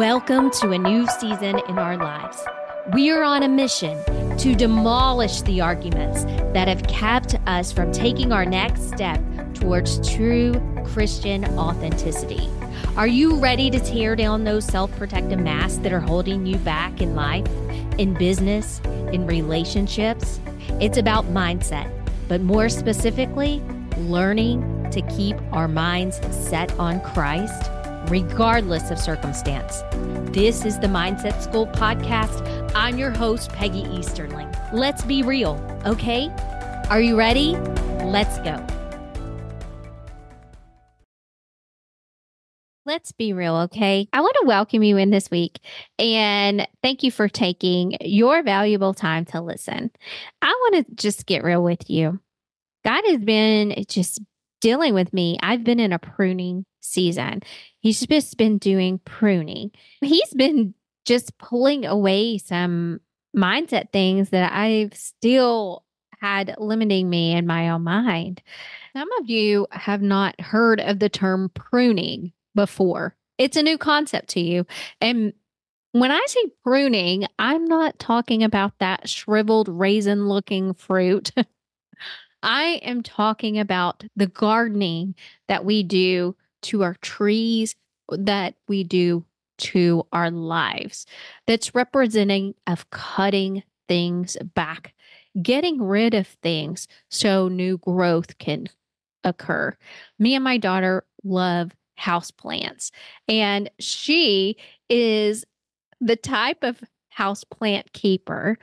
Welcome to a new season in our lives. We are on a mission to demolish the arguments that have kept us from taking our next step towards true Christian authenticity. Are you ready to tear down those self protective masks that are holding you back in life, in business, in relationships? It's about mindset, but more specifically, learning to keep our minds set on Christ regardless of circumstance. This is the Mindset School podcast. I'm your host, Peggy Easterling. Let's be real, okay? Are you ready? Let's go. Let's be real, okay? I want to welcome you in this week and thank you for taking your valuable time to listen. I want to just get real with you. God has been just dealing with me. I've been in a pruning season. He's just been doing pruning. He's been just pulling away some mindset things that I've still had limiting me in my own mind. Some of you have not heard of the term pruning before. It's a new concept to you. And when I say pruning, I'm not talking about that shriveled raisin looking fruit. I am talking about the gardening that we do to our trees, that we do to our lives. That's representing of cutting things back, getting rid of things so new growth can occur. Me and my daughter love house plants, and she is the type of house plant keeper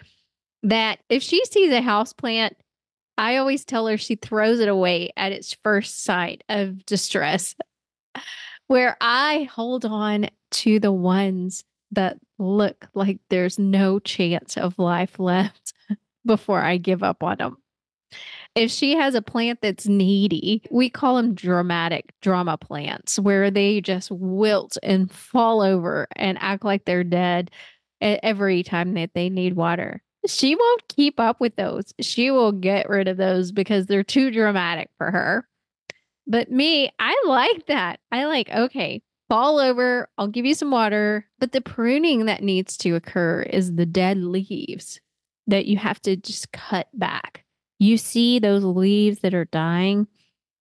that if she sees a house plant, I always tell her she throws it away at its first sight of distress where I hold on to the ones that look like there's no chance of life left before I give up on them. If she has a plant that's needy, we call them dramatic drama plants, where they just wilt and fall over and act like they're dead every time that they need water. She won't keep up with those. She will get rid of those because they're too dramatic for her. But me, I like that. I like, okay, fall over. I'll give you some water. But the pruning that needs to occur is the dead leaves that you have to just cut back. You see those leaves that are dying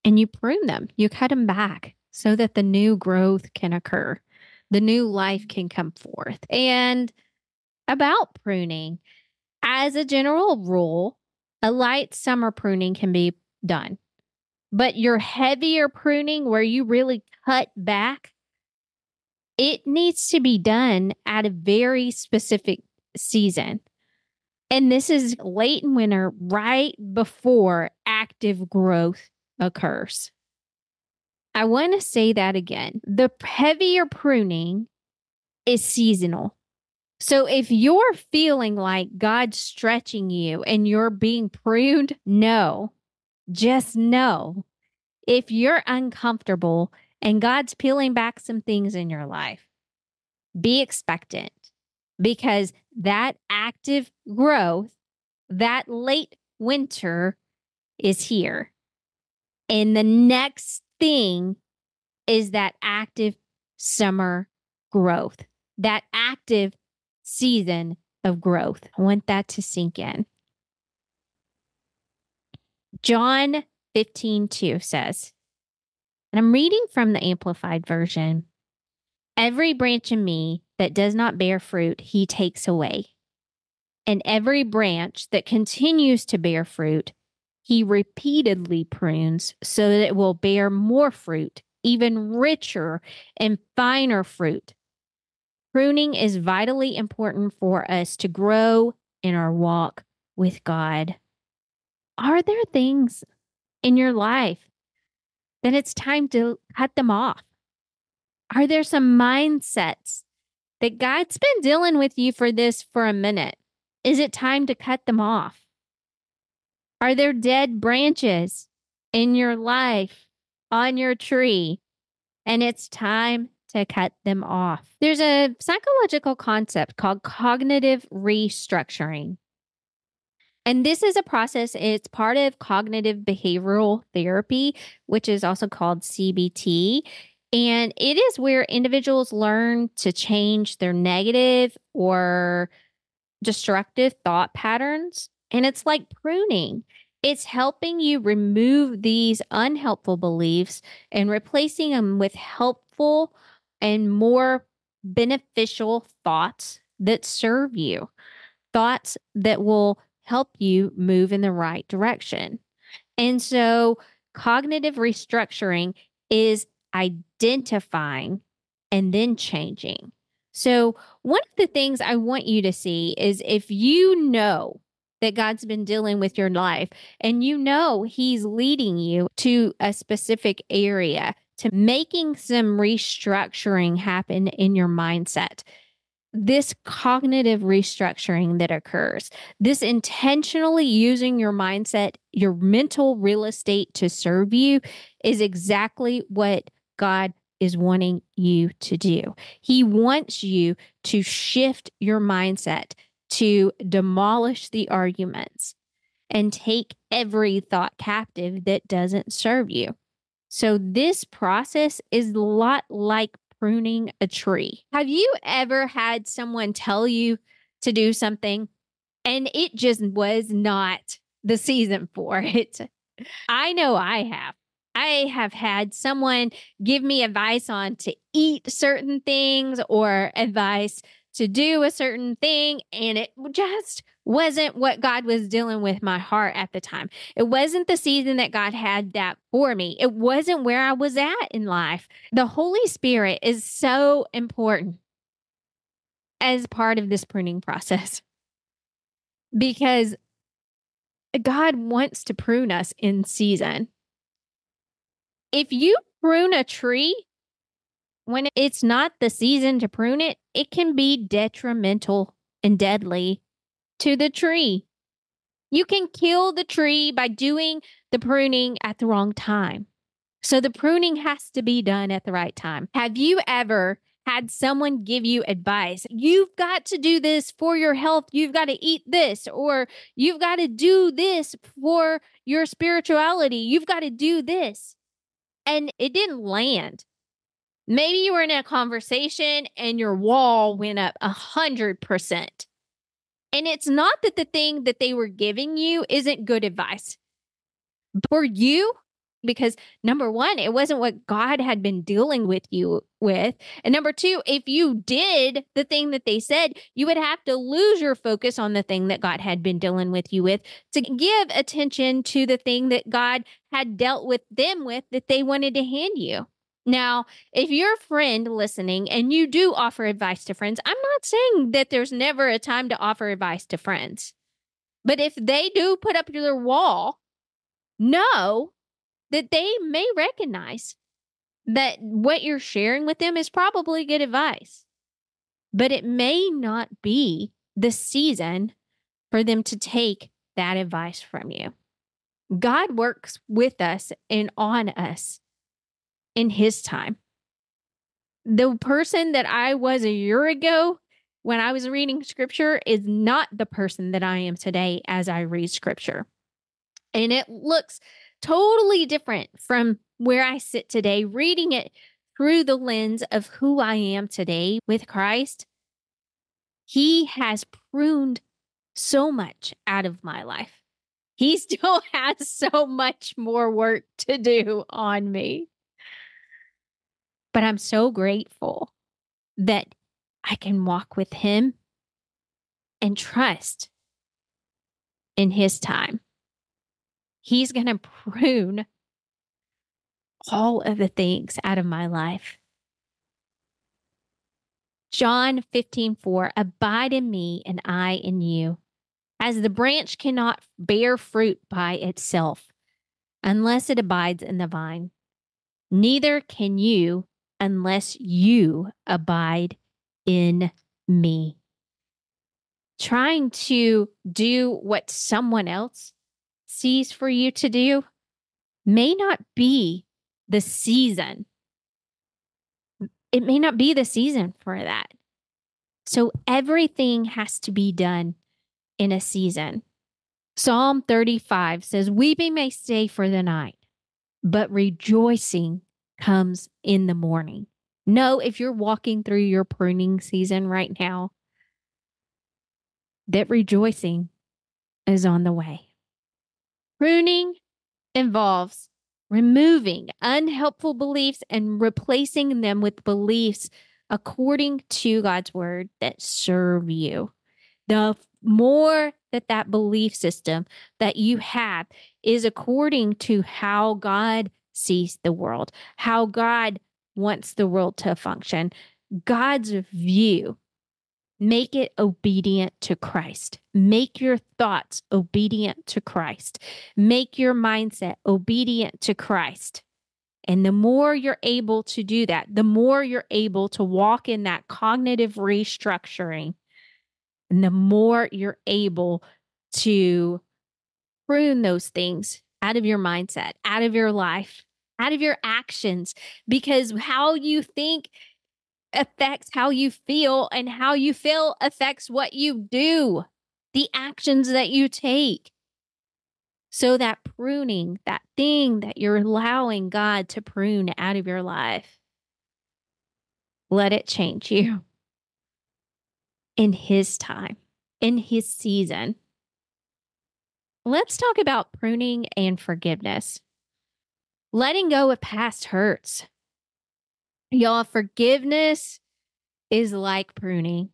and you prune them, you cut them back so that the new growth can occur, the new life can come forth. And about pruning, as a general rule, a light summer pruning can be done. But your heavier pruning, where you really cut back, it needs to be done at a very specific season. And this is late in winter, right before active growth occurs. I want to say that again. The heavier pruning is seasonal. So if you're feeling like God's stretching you and you're being pruned, no, just know if you're uncomfortable and God's peeling back some things in your life, be expectant because that active growth, that late winter is here. And the next thing is that active summer growth, that active season of growth. I want that to sink in. John 15 2 says, and I'm reading from the Amplified Version Every branch in me that does not bear fruit, he takes away. And every branch that continues to bear fruit, he repeatedly prunes so that it will bear more fruit, even richer and finer fruit. Pruning is vitally important for us to grow in our walk with God. Are there things in your life that it's time to cut them off? Are there some mindsets that God's been dealing with you for this for a minute? Is it time to cut them off? Are there dead branches in your life on your tree and it's time to cut them off? There's a psychological concept called cognitive restructuring. And this is a process, it's part of cognitive behavioral therapy, which is also called CBT. And it is where individuals learn to change their negative or destructive thought patterns. And it's like pruning. It's helping you remove these unhelpful beliefs and replacing them with helpful and more beneficial thoughts that serve you, thoughts that will help you move in the right direction. And so, cognitive restructuring is identifying and then changing. So, one of the things I want you to see is if you know that God's been dealing with your life and you know He's leading you to a specific area, to making some restructuring happen in your mindset. This cognitive restructuring that occurs, this intentionally using your mindset, your mental real estate to serve you, is exactly what God is wanting you to do. He wants you to shift your mindset to demolish the arguments and take every thought captive that doesn't serve you. So, this process is a lot like pruning a tree. Have you ever had someone tell you to do something and it just was not the season for it? I know I have. I have had someone give me advice on to eat certain things or advice to do a certain thing, and it just wasn't what God was dealing with my heart at the time. It wasn't the season that God had that for me. It wasn't where I was at in life. The Holy Spirit is so important as part of this pruning process because God wants to prune us in season if you prune a tree when it's not the season to prune it, it can be detrimental and deadly to the tree. You can kill the tree by doing the pruning at the wrong time. So the pruning has to be done at the right time. Have you ever had someone give you advice? You've got to do this for your health. You've got to eat this, or you've got to do this for your spirituality. You've got to do this and it didn't land. Maybe you were in a conversation and your wall went up a hundred percent. And it's not that the thing that they were giving you isn't good advice. For you, because number one, it wasn't what God had been dealing with you with. And number two, if you did the thing that they said, you would have to lose your focus on the thing that God had been dealing with you with to give attention to the thing that God had dealt with them with that they wanted to hand you. Now, if you're a friend listening and you do offer advice to friends, I'm not saying that there's never a time to offer advice to friends. But if they do put up their wall, know that they may recognize that what you're sharing with them is probably good advice, but it may not be the season for them to take that advice from you. God works with us and on us in His time. The person that I was a year ago when I was reading scripture is not the person that I am today as I read scripture. And it looks totally different from where I sit today, reading it through the lens of who I am today with Christ. He has pruned so much out of my life. He still has so much more work to do on me. But I'm so grateful that I can walk with Him and trust in His time. He's going to prune all of the things out of my life. John 15, 4, abide in me and I in you. As the branch cannot bear fruit by itself unless it abides in the vine, neither can you unless you abide in me. Trying to do what someone else sees for you to do may not be the season. It may not be the season for that. So everything has to be done in a season. Psalm 35 says, Weeping may stay for the night, but rejoicing comes in the morning. Know if you're walking through your pruning season right now, that rejoicing is on the way. Pruning involves removing unhelpful beliefs and replacing them with beliefs according to God's word that serve you. The more that that belief system that you have is according to how God sees the world, how God wants the world to function, God's view. Make it obedient to Christ. Make your thoughts obedient to Christ. Make your mindset obedient to Christ. And the more you're able to do that, the more you're able to walk in that cognitive restructuring, and the more you're able to prune those things out of your mindset, out of your life, out of your actions, because how you think affects how you feel, and how you feel affects what you do, the actions that you take. So, that pruning, that thing that you're allowing God to prune out of your life, let it change you in His time, in His season. Let's talk about pruning and forgiveness. Letting go of past hurts. Y'all, forgiveness is like pruning.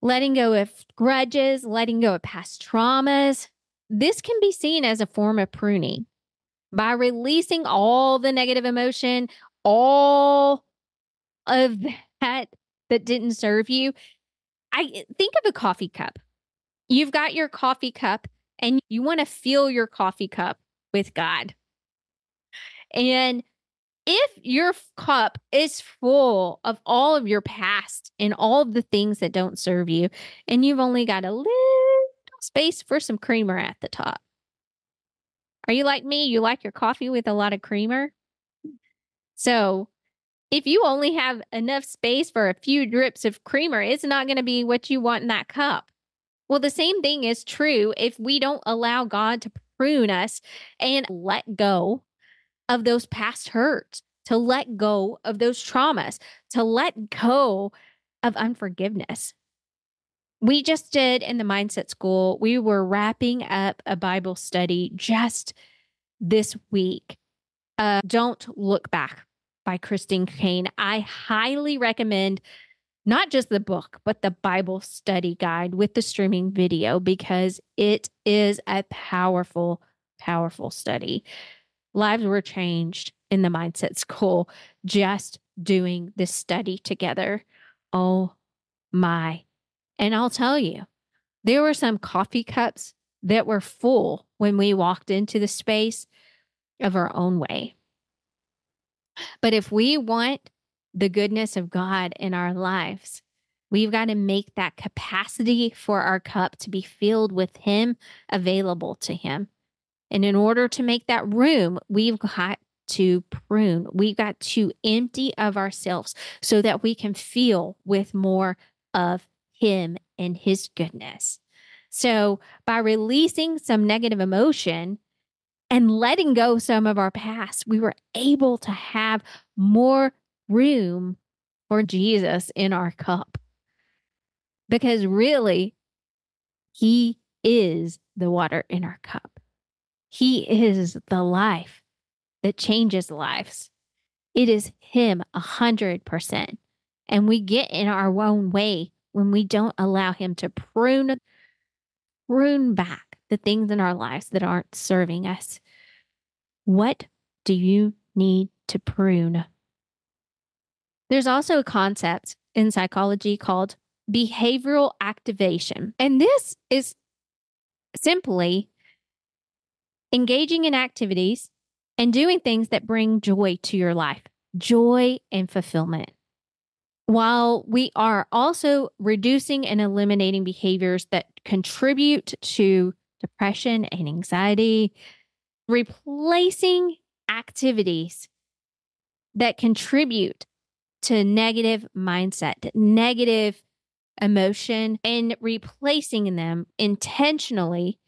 Letting go of grudges, letting go of past traumas. This can be seen as a form of pruning. By releasing all the negative emotion, all of that that didn't serve you, I think of a coffee cup. You've got your coffee cup and you want to fill your coffee cup with God. And if your cup is full of all of your past and all of the things that don't serve you, and you've only got a little space for some creamer at the top. Are you like me? You like your coffee with a lot of creamer? So, if you only have enough space for a few drips of creamer, it's not going to be what you want in that cup. Well, the same thing is true if we don't allow God to prune us and let go of those past hurts, to let go of those traumas, to let go of unforgiveness. We just did in the Mindset School, we were wrapping up a Bible study just this week. Uh, don't look back by Christine Caine. I highly recommend not just the book, but the Bible study guide with the streaming video because it is a powerful, powerful study. Lives were changed in the Mindset School just doing this study together. Oh my. And I'll tell you, there were some coffee cups that were full when we walked into the space of our own way. But if we want the goodness of God in our lives, we've got to make that capacity for our cup to be filled with Him available to Him. And in order to make that room, we've got to prune. We've got to empty of ourselves so that we can feel with more of Him and His goodness. So, by releasing some negative emotion, and letting go some of our past, we were able to have more room for Jesus in our cup. Because really, He is the water in our cup. He is the life that changes lives. It is Him a hundred percent. And we get in our own way when we don't allow Him to prune, prune back the things in our lives that aren't serving us. What do you need to prune? There's also a concept in psychology called behavioral activation. And this is simply engaging in activities and doing things that bring joy to your life, joy and fulfillment. While we are also reducing and eliminating behaviors that contribute to depression and anxiety, replacing activities that contribute to negative mindset, negative emotion, and replacing them intentionally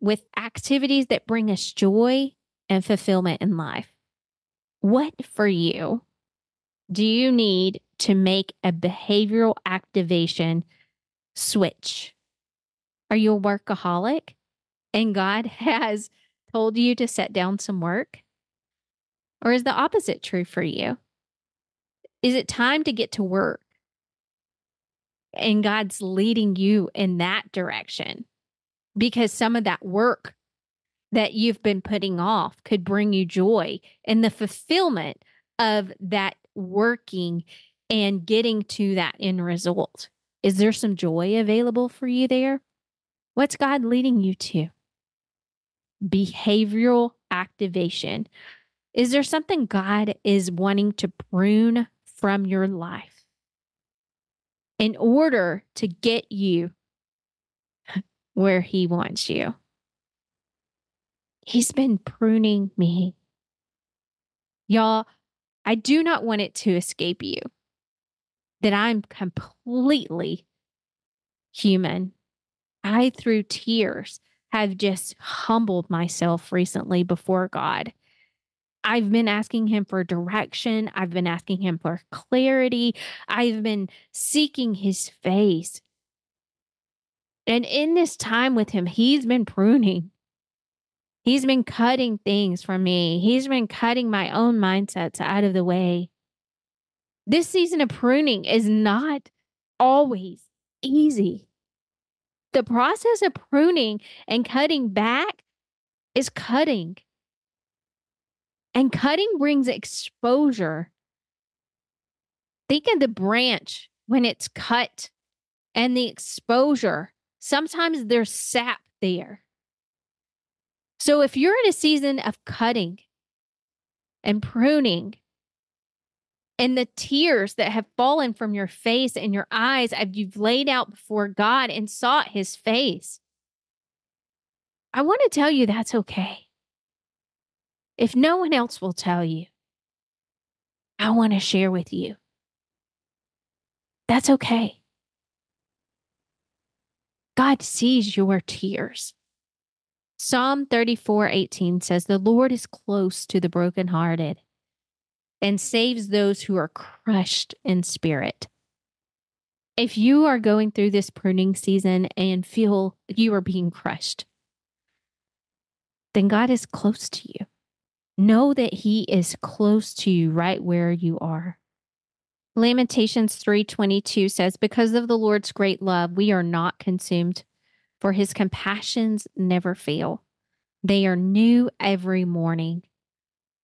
with activities that bring us joy and fulfillment in life. What for you do you need to make a behavioral activation switch? Are you a workaholic and God has told you to set down some work? Or is the opposite true for you? Is it time to get to work? And God's leading you in that direction because some of that work that you've been putting off could bring you joy and the fulfillment of that working and getting to that end result. Is there some joy available for you there? What's God leading you to? Behavioral activation. Is there something God is wanting to prune from your life in order to get you where He wants you? He's been pruning me. Y'all, I do not want it to escape you that I'm completely human. I, through tears, have just humbled myself recently before God. I've been asking him for direction. I've been asking him for clarity. I've been seeking his face. And in this time with him, he's been pruning. He's been cutting things from me. He's been cutting my own mindsets out of the way. This season of pruning is not always easy. The process of pruning and cutting back is cutting. And cutting brings exposure. Think of the branch when it's cut and the exposure. Sometimes there's sap there. So if you're in a season of cutting and pruning, and the tears that have fallen from your face and your eyes, you've laid out before God and sought his face, I want to tell you that's okay. If no one else will tell you, I want to share with you. That's okay. God sees your tears. Psalm 34 18 says, The Lord is close to the brokenhearted and saves those who are crushed in spirit. If you are going through this pruning season and feel you are being crushed, then God is close to you. Know that he is close to you right where you are. Lamentations 3:22 says because of the Lord's great love we are not consumed for his compassions never fail. They are new every morning.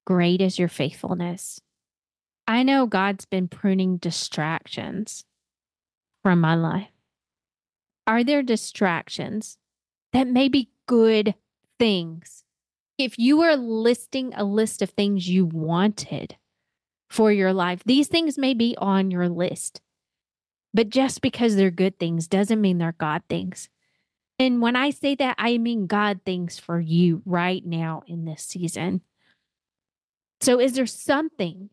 Great is your faithfulness. I know God's been pruning distractions from my life. Are there distractions that may be good things if you were listing a list of things you wanted for your life, these things may be on your list. But just because they're good things doesn't mean they're God things. And when I say that, I mean God things for you right now in this season. So, is there something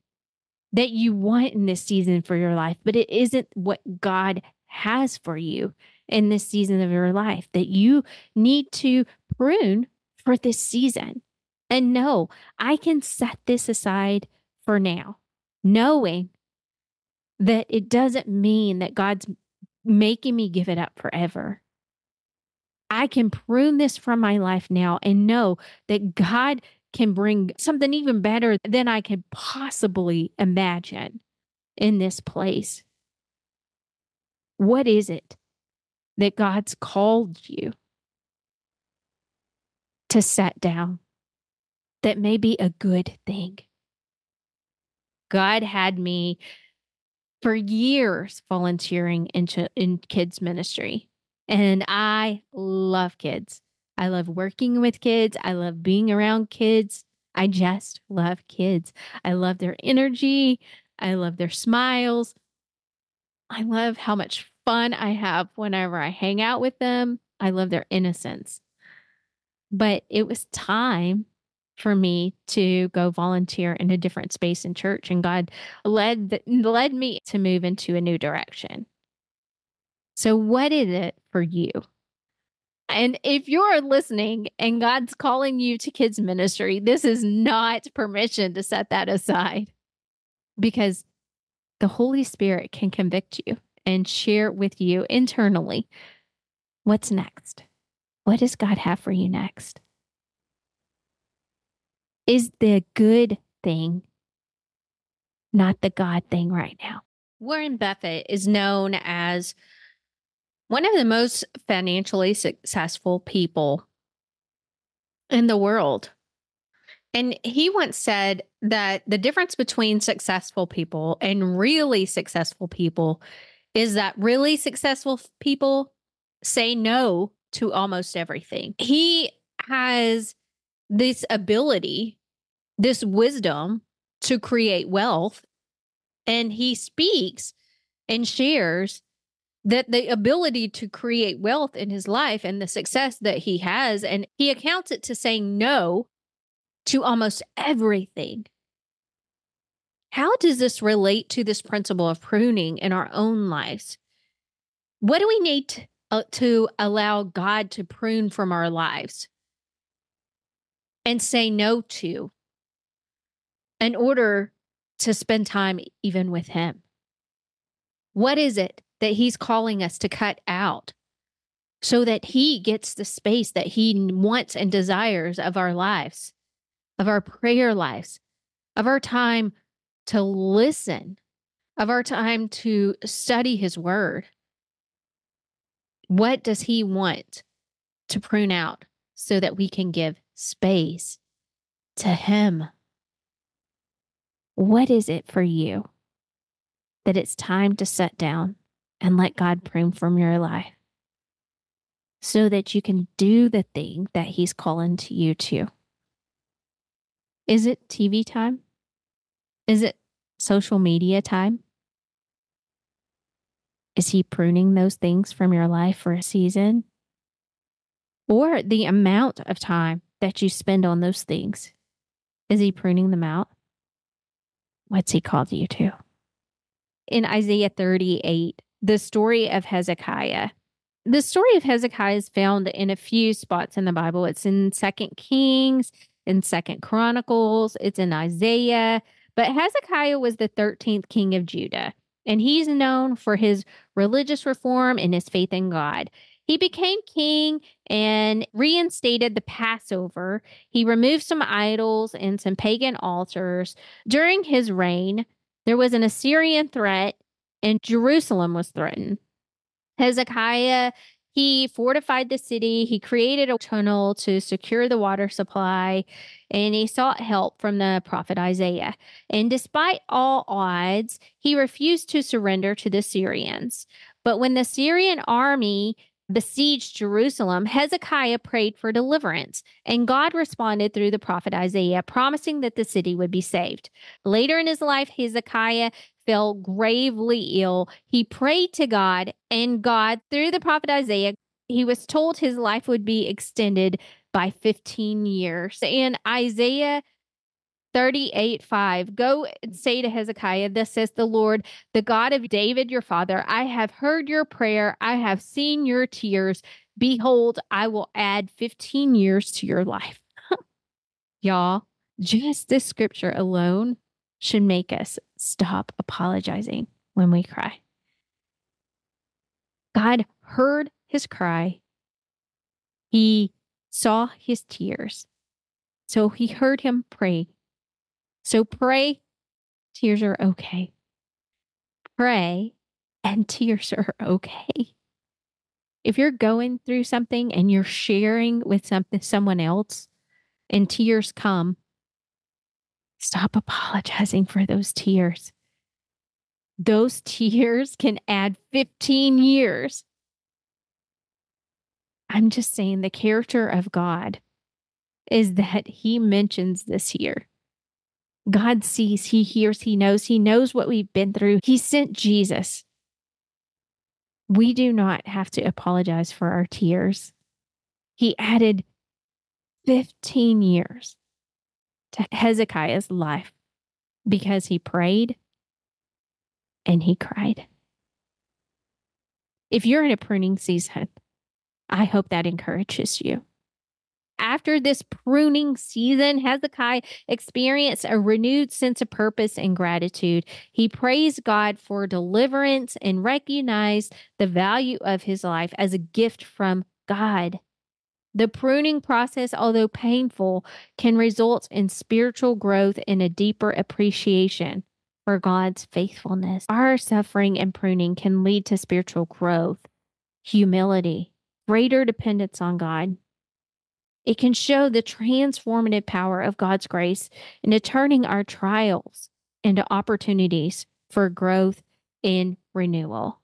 that you want in this season for your life, but it isn't what God has for you in this season of your life that you need to prune for this season. And no, I can set this aside for now, knowing that it doesn't mean that God's making me give it up forever. I can prune this from my life now and know that God can bring something even better than I could possibly imagine in this place. What is it that God's called you to set down that may be a good thing. God had me for years volunteering into in kids ministry and I love kids. I love working with kids. I love being around kids. I just love kids. I love their energy. I love their smiles. I love how much fun I have whenever I hang out with them. I love their innocence. But it was time for me to go volunteer in a different space in church and God led led me to move into a new direction. So what is it for you? And if you're listening and God's calling you to kids ministry, this is not permission to set that aside because the Holy Spirit can convict you and share with you internally what's next. What does God have for you next? Is the good thing not the God thing right now? Warren Buffett is known as one of the most financially successful people in the world. And he once said that the difference between successful people and really successful people is that really successful people say no to almost everything. He has this ability, this wisdom to create wealth, and he speaks and shares that the ability to create wealth in his life and the success that he has, and he accounts it to saying no to almost everything. How does this relate to this principle of pruning in our own lives? What do we need to, uh, to allow God to prune from our lives and say no to in order to spend time even with Him? What is it that He's calling us to cut out so that He gets the space that He wants and desires of our lives, of our prayer lives, of our time to listen, of our time to study His Word? What does He want to prune out so that we can give space to Him? What is it for you that it's time to set down and let God prune from your life so that you can do the thing that He's calling to you to. Is it TV time? Is it social media time? Is He pruning those things from your life for a season? Or the amount of time that you spend on those things? Is He pruning them out? What's He called you to? In Isaiah 38, the story of Hezekiah. The story of Hezekiah is found in a few spots in the Bible. It's in Second Kings, in Second Chronicles, it's in Isaiah. But Hezekiah was the 13th king of Judah, and he's known for his religious reform and his faith in God. He became king and reinstated the Passover. He removed some idols and some pagan altars. During his reign, there was an Assyrian threat and Jerusalem was threatened. Hezekiah, he fortified the city, he created a tunnel to secure the water supply, and he sought help from the prophet Isaiah. And despite all odds, he refused to surrender to the Syrians. But when the Syrian army besieged Jerusalem, Hezekiah prayed for deliverance, and God responded through the prophet Isaiah, promising that the city would be saved. Later in his life, Hezekiah fell gravely ill. He prayed to God, and God, through the prophet Isaiah, he was told his life would be extended by 15 years. And Isaiah 38 5 Go and say to Hezekiah, This says the Lord, the God of David your father, I have heard your prayer, I have seen your tears. Behold, I will add 15 years to your life. Y'all, just this scripture alone should make us stop apologizing when we cry. God heard his cry, he saw his tears. So he heard him pray. So pray, tears are okay. Pray, and tears are okay. If you're going through something and you're sharing with something someone else and tears come, Stop apologizing for those tears. Those tears can add 15 years. I'm just saying the character of God is that he mentions this here. God sees, he hears, he knows, he knows what we've been through. He sent Jesus. We do not have to apologize for our tears. He added 15 years to Hezekiah's life because he prayed and he cried. If you're in a pruning season, I hope that encourages you. After this pruning season, Hezekiah experienced a renewed sense of purpose and gratitude. He praised God for deliverance and recognized the value of his life as a gift from God. The pruning process, although painful, can result in spiritual growth and a deeper appreciation for God's faithfulness. Our suffering and pruning can lead to spiritual growth, humility, greater dependence on God. It can show the transformative power of God's grace into turning our trials into opportunities for growth and renewal.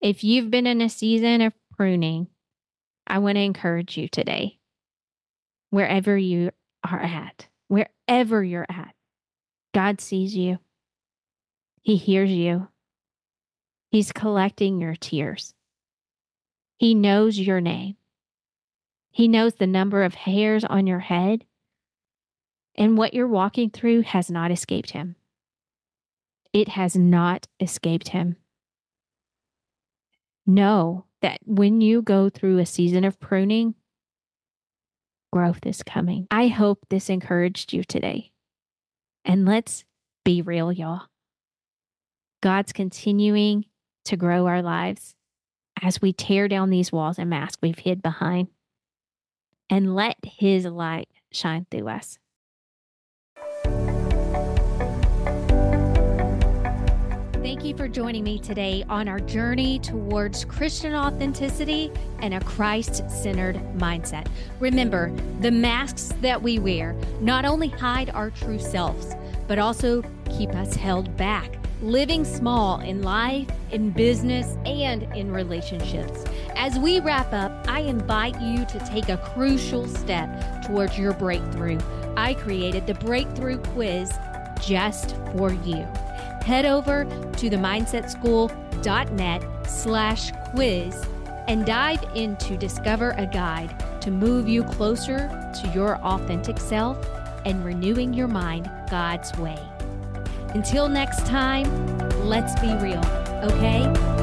If you've been in a season of pruning, I want to encourage you today, wherever you are at, wherever you're at, God sees you. He hears you. He's collecting your tears. He knows your name. He knows the number of hairs on your head. And what you're walking through has not escaped him. It has not escaped him. Know that when you go through a season of pruning, growth is coming. I hope this encouraged you today. And let's be real, y'all. God's continuing to grow our lives as we tear down these walls and masks we've hid behind and let his light shine through us. Thank you for joining me today on our journey towards Christian authenticity and a Christ centered mindset. Remember, the masks that we wear not only hide our true selves, but also keep us held back, living small in life, in business, and in relationships. As we wrap up, I invite you to take a crucial step towards your breakthrough. I created the Breakthrough Quiz just for you head over to the mindsetschool.net slash quiz and dive in to discover a guide to move you closer to your authentic self and renewing your mind God's way. Until next time, let's be real, okay?